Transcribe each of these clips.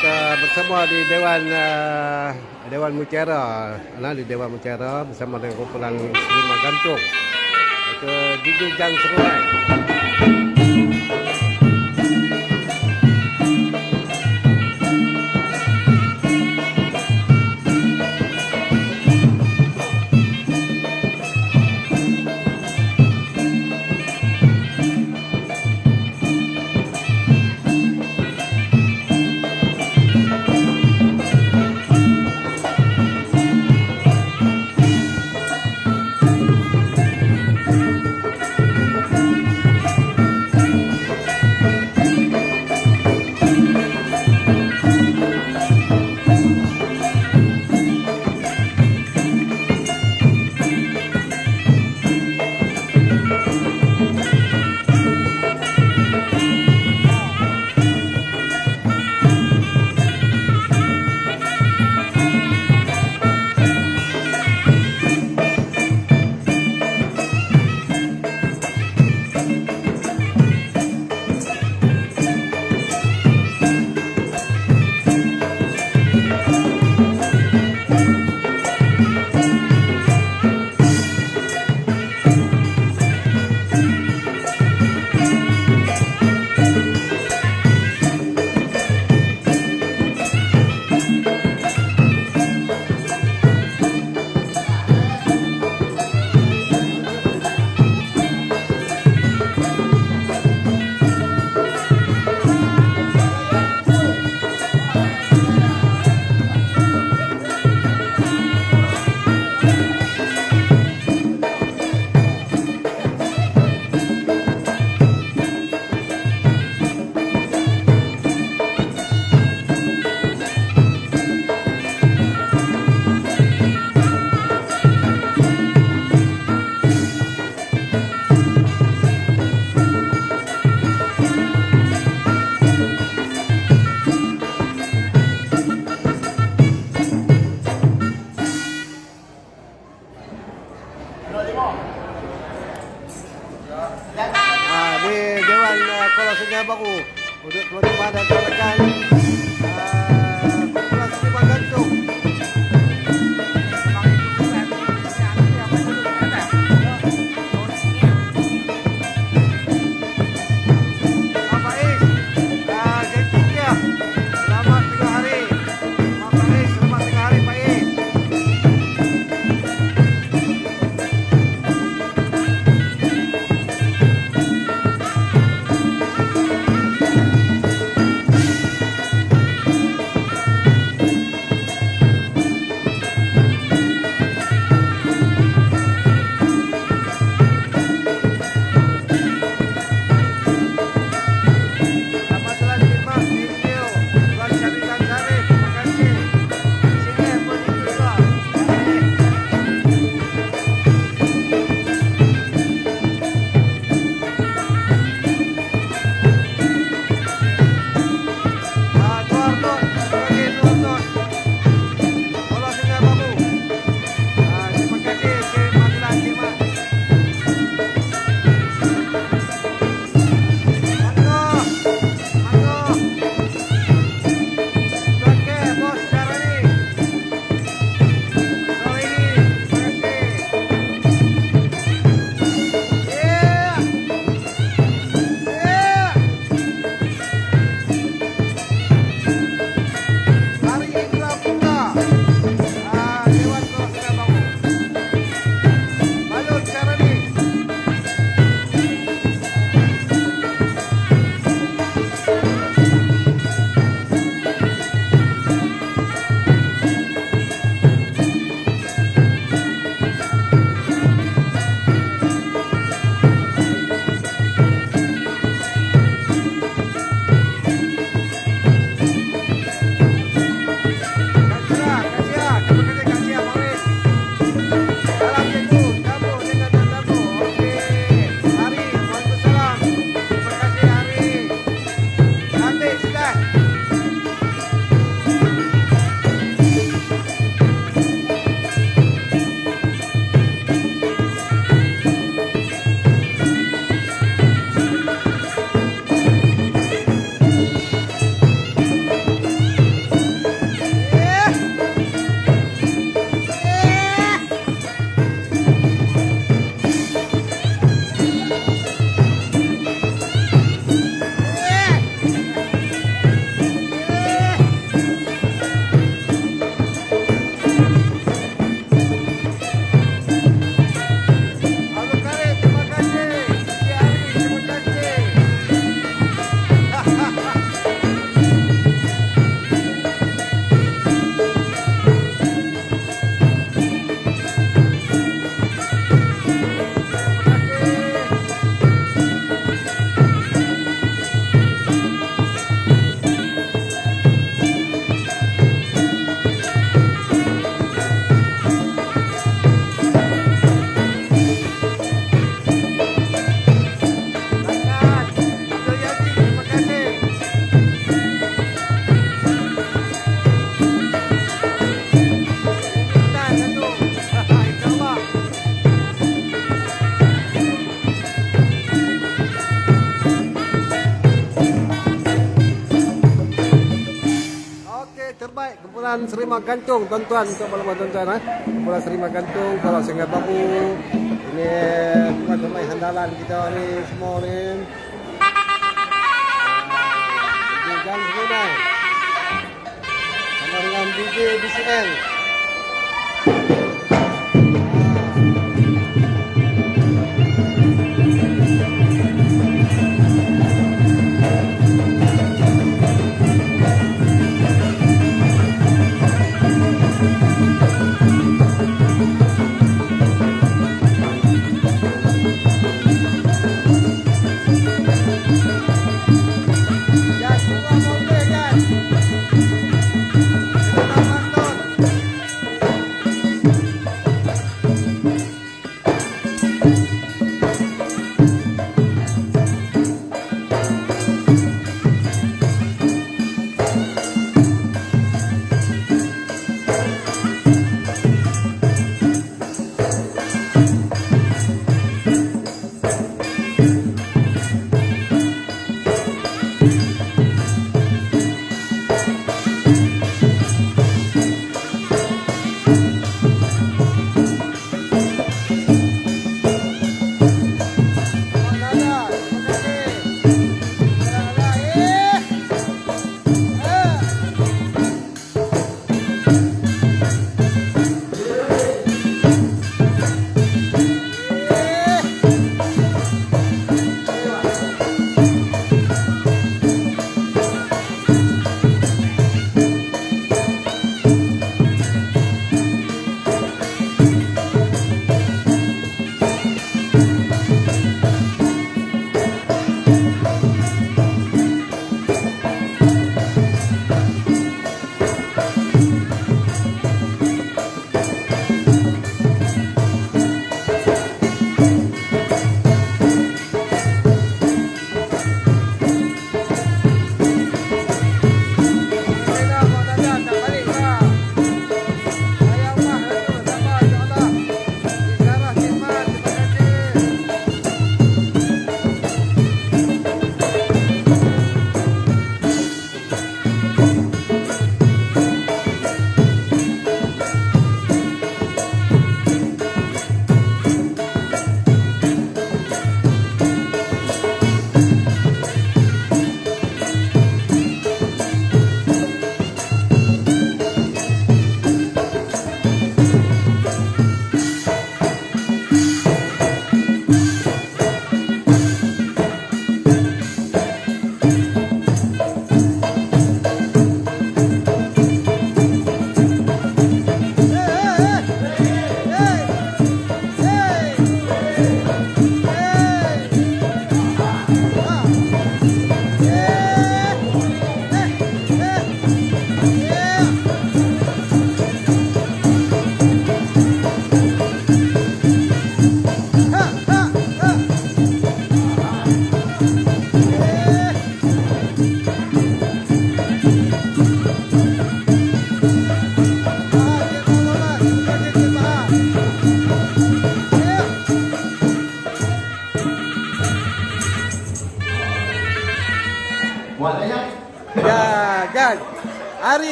kita bersama di Dewan uh, Dewan Mutiara, nah, di Dewan Mutiara bersama dengan kumpulan Seniman Gantung ke Gigi Jang Seruai. Serima Gantung tuan-tuan untuk malam tuan-tuan eh. Kumpulan Serima Gantung kalau Sungai Babu. Ini pemain handalan kita ni semua ni. Jangan semua Sama dengan DJ BCL.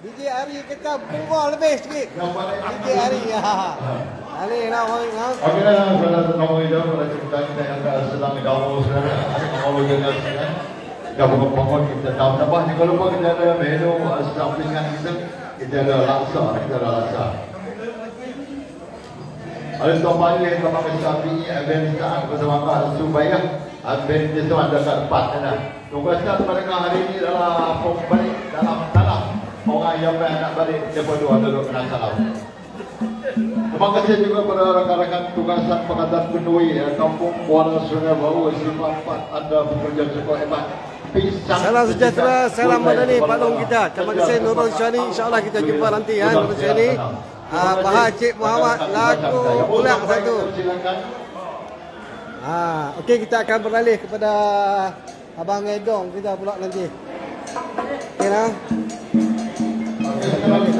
DJ Ari kata bunga lebih sikit. DJ Ari. Ali nak mau ngau. Okey lah, pada kamu itu pada kita kita yang sedang kamu sekarang, kamu jangan sekarang. Kamu pokok kita tahu apa ni kalau kita ada menu sampingan kita, kita ada laksa, kita ada laksa. Ada kembali yang kami samping event kita bersama Pak Subaya, event itu ada ada. Tugasnya mereka hari ini adalah pembalik dalam dalam orang yang nak balik depan dua duduk kena salam. Terima kasih juga kepada rakan-rakan tugasan pengantar pendui ya, kampung Kuala Sungai Bau Sifat Empat anda bekerja cukup hebat. Salam sejahtera, salam madani Pak Long kita. Terima kasih Nurul Syani. InsyaAllah kita jumpa nanti ya Nurul Syani. Uh, Bahar Cik Muhammad lagu ulang satu. Ah, okey kita akan beralih kepada Abang Edong kita pula nanti. Okey lah.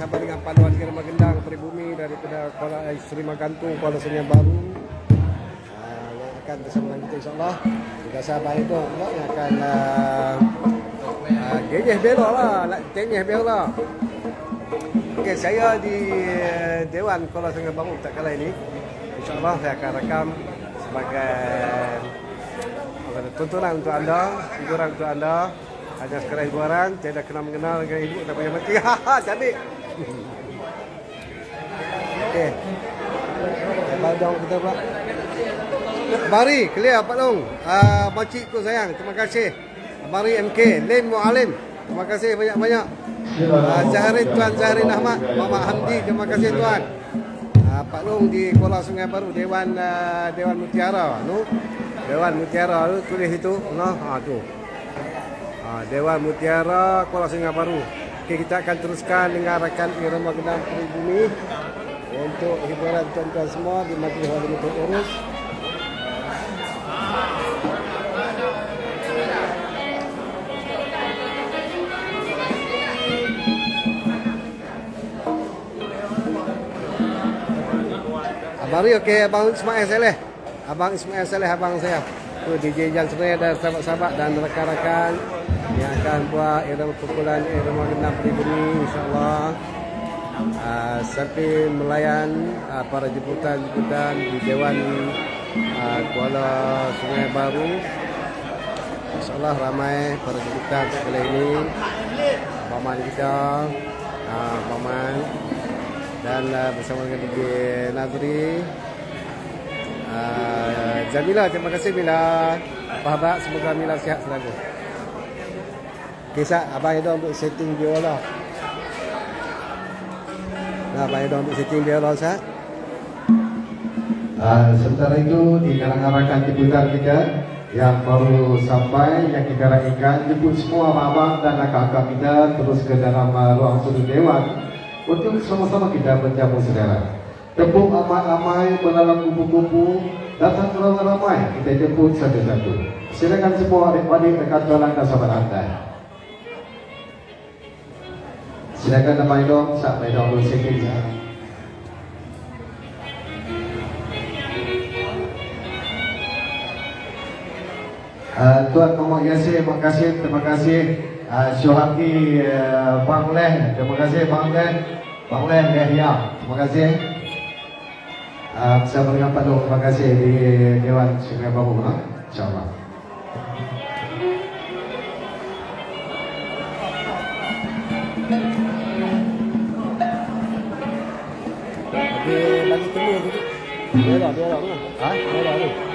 bersama dengan paduan Irama Gendang Peribumi daripada Kuala eh, Seri Magantung Kuala Senyap Baru uh, yang akan bersama kita insyaAllah juga sahabat itu yang akan uh, uh, belok lah nak belok lah Okay, saya di uh, Dewan Kuala Senyap Baru tak kala ini InsyaAllah saya akan rekam sebagai tontonan untuk anda, hiburan untuk anda. Hanya sekadar hiburan, tidak kenal mengenal dengan ibu tak payah mati. Haha, cantik. Okey. Abang dong kita pula. Mari, clear Pak Long. Uh, makcik ku sayang, terima kasih. Mari MK, Lim Mualim. Terima kasih banyak-banyak. Uh, Zahrin Tuan Zahrin Ahmad, Mama Hamdi, terima kasih Tuan. Uh, Pak Long di Kuala Sungai Baru, Dewan uh, Dewan Mutiara. Nu, Dewan Mutiara tu tulis itu. Nah, ha tu. Ha, Dewan Mutiara Kuala Sungai Baru. Okay, kita akan teruskan dengan rakan Irama Gendang Peribumi untuk hiburan tuan-tuan semua di Majlis Wali Mutul Urus. Mari okey Abang Ismail Saleh. Abang Ismail Saleh abang saya. Tu DJ Jan Serai dan sahabat-sahabat dan rakan-rakan yang akan buat irama pukulan irama genap pribumi insya-Allah. Uh, sampai melayan uh, para jemputan-jemputan di Dewan uh, Kuala Sungai Baru. InsyaAllah ramai para jemputan kali ini. Paman kita, uh, Paman dan uh, bersama dengan DJ Nazri uh, Jamila terima kasih Mila Pahabak semoga Mila sihat selalu Kisah Abang Edo untuk setting biola Nah Abang Edo untuk setting biola Ustaz Uh, sementara itu di kalangan rakan jemputan kita yang baru sampai yang kita raikan jemput semua abang dan kakak-kakak kita terus ke dalam uh, ruang sudut dewan untuk sama-sama kita menjamu saudara. Tepuk ramai-ramai dalam kupu-kupu datang ramai-ramai kita jemput satu-satu. Silakan semua adik-adik dekat jalan dan sahabat anda. Silakan nama sampai dong sikit saja. Uh, Tuan Muhammad Yasir, terima kasih, terima kasih uh, Syuhaki uh, Bang Leh, terima kasih Bang Leh, Bang Leh Yahya, terima kasih. Saya berikan padu, terima kasih di Dewan Sungai Baru, ha? insyaAllah. Okey, Biarlah, biarlah. Ha? Biarlah tu. Okey,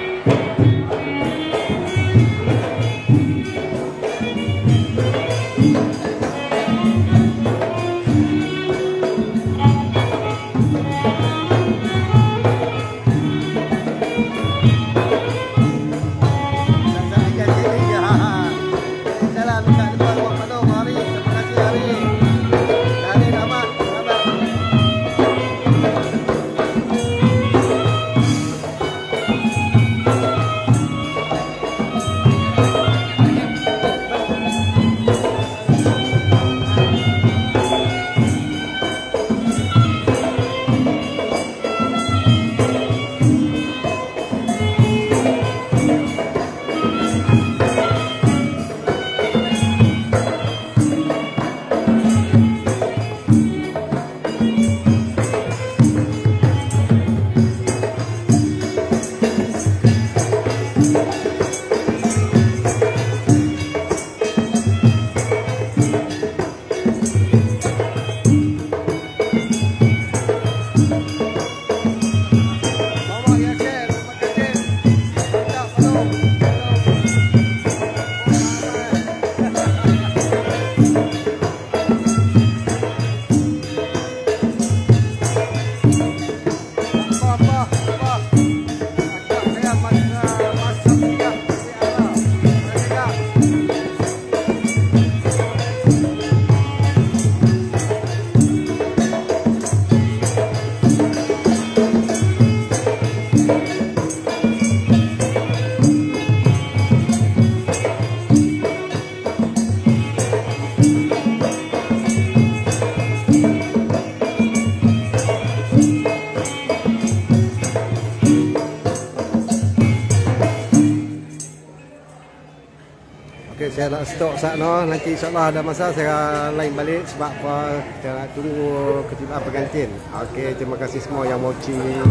saya nak stop saat no. Nanti insyaAllah ada masa saya lain balik sebab apa kita nak tunggu ketiba pengantin. Okey, terima kasih semua yang watching.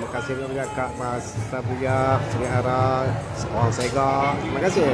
Terima kasih juga Kak Mas Sabuya, Sri Ara, Orang Sega. Terima kasih.